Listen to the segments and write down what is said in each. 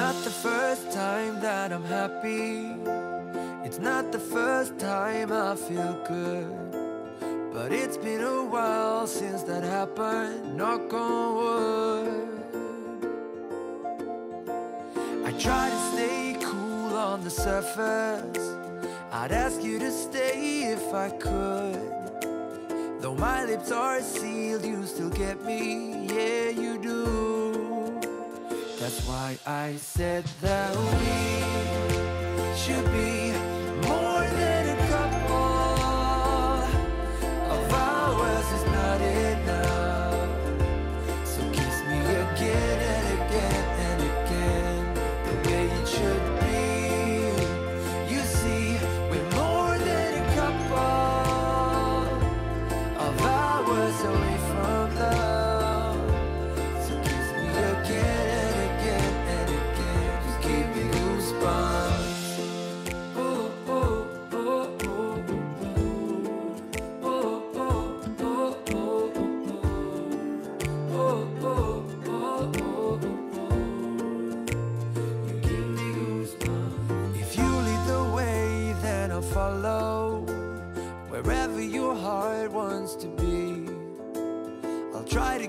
not the first time that I'm happy. It's not the first time I feel good. But it's been a while since that happened. Knock on wood. I try to stay cool on the surface. I'd ask you to stay if I could. Though my lips are sealed, you still get me. Yeah, you do. That's why I said that we should be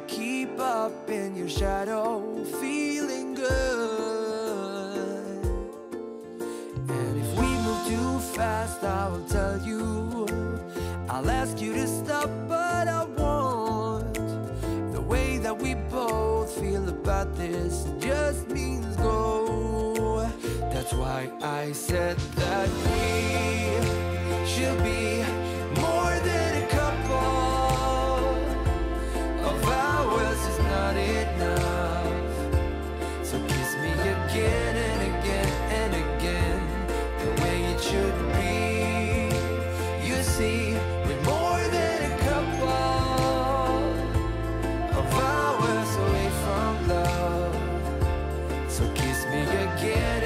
keep up in your shadow, feeling good. And if we move too fast, I will tell you. I'll ask you to stop, but I won't. The way that we both feel about this just means go. That's why I said that we should be more than a couple again and again and again, the way it should be. You see, we're more than a couple of hours away from love. So kiss me again again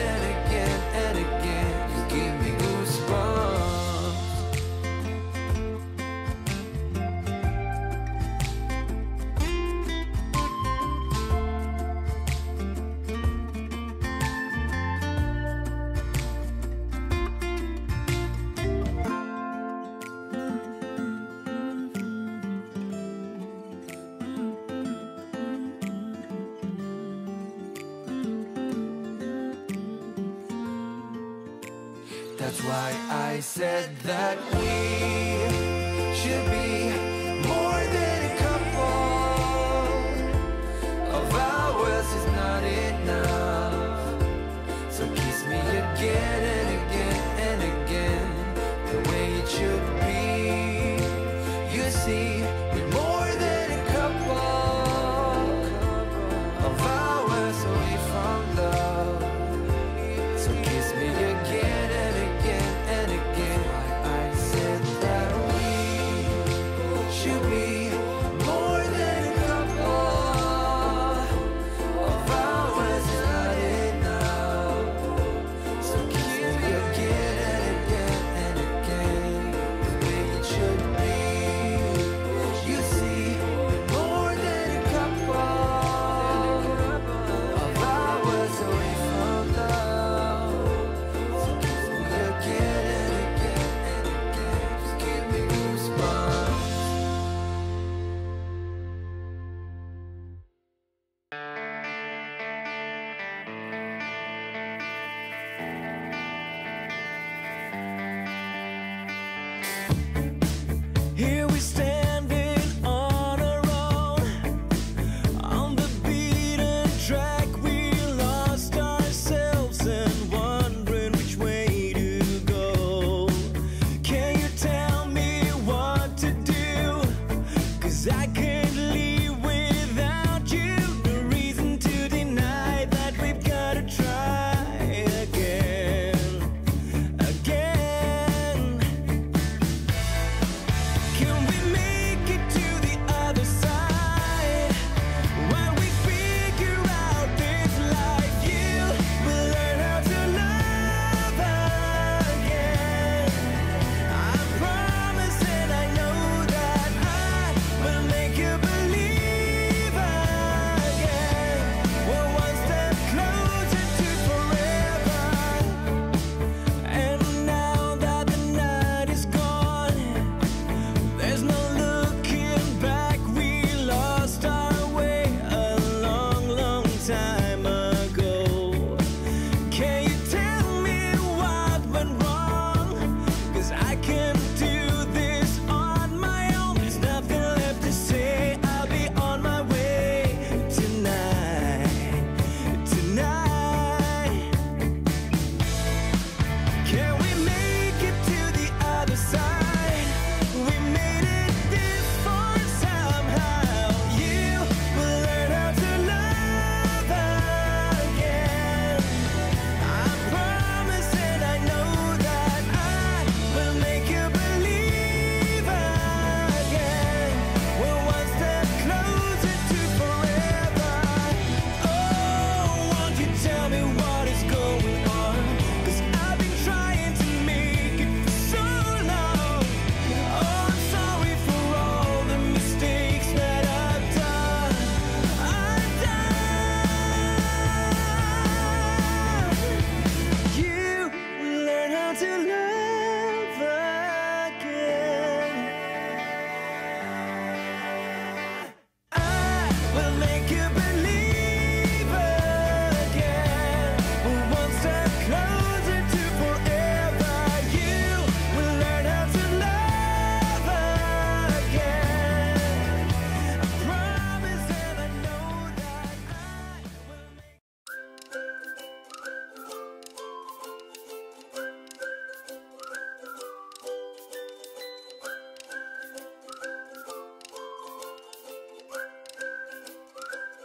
That's why I said that we should be more than a couple. Of hours is not enough. So kiss me again. I could